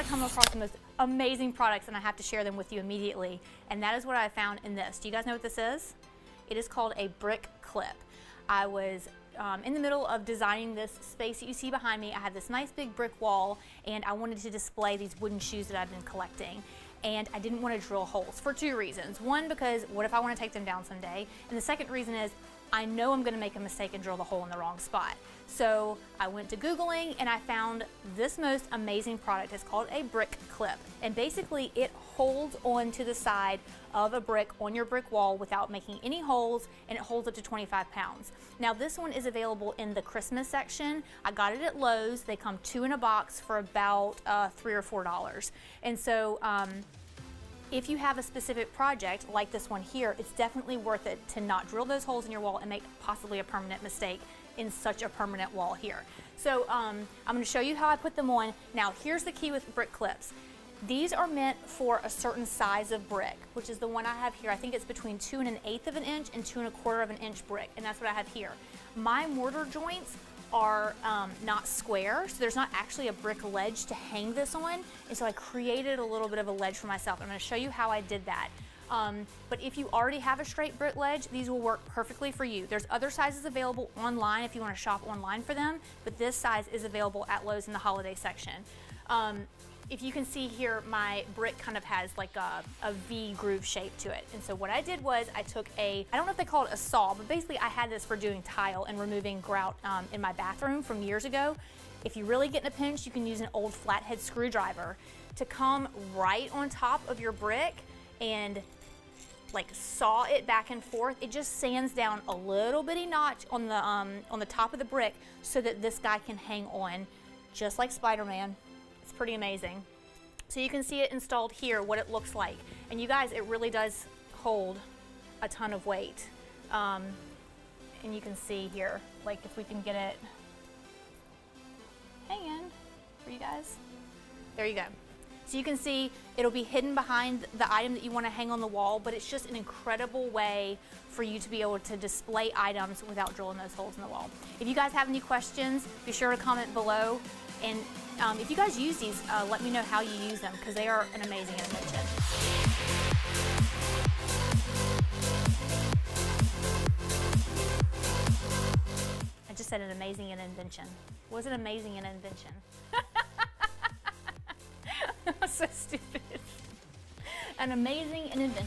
I come across the most amazing products and I have to share them with you immediately. And that is what I found in this. Do you guys know what this is? It is called a brick clip. I was um, in the middle of designing this space that you see behind me. I had this nice big brick wall and I wanted to display these wooden shoes that I've been collecting. And I didn't want to drill holes for two reasons. One, because what if I want to take them down someday? And the second reason is I know I'm to make a mistake and drill the hole in the wrong spot. So I went to Googling and I found this most amazing product. It's called a brick clip. And basically it holds onto the side of a brick on your brick wall without making any holes and it holds up to 25 pounds. Now this one is available in the Christmas section. I got it at Lowe's. They come two in a box for about uh, three or four dollars. And so um, if you have a specific project like this one here, it's definitely worth it to not drill those holes in your wall and make possibly a permanent mistake in such a permanent wall here. So um, I'm gonna show you how I put them on. Now here's the key with brick clips. These are meant for a certain size of brick, which is the one I have here. I think it's between two and an eighth of an inch and two and a quarter of an inch brick, and that's what I have here. My mortar joints are um, not square, so there's not actually a brick ledge to hang this on. And so I created a little bit of a ledge for myself. I'm gonna show you how I did that. Um, but if you already have a straight brick ledge, these will work perfectly for you. There's other sizes available online if you wanna shop online for them, but this size is available at Lowe's in the holiday section. Um, if you can see here, my brick kind of has like a, a V groove shape to it. And so what I did was I took a, I don't know if they call it a saw, but basically I had this for doing tile and removing grout um, in my bathroom from years ago. If you really get in a pinch, you can use an old flathead screwdriver to come right on top of your brick and like saw it back and forth. It just sands down a little bitty notch on the, um, on the top of the brick so that this guy can hang on just like Spider-Man pretty amazing. So you can see it installed here, what it looks like. And you guys, it really does hold a ton of weight. Um, and you can see here, like if we can get it hanging for you guys. There you go. So you can see it'll be hidden behind the item that you want to hang on the wall, but it's just an incredible way for you to be able to display items without drilling those holes in the wall. If you guys have any questions, be sure to comment below. And um, if you guys use these, uh, let me know how you use them because they are an amazing invention. I just said an amazing invention. Was it amazing an invention? so stupid. An amazing invention.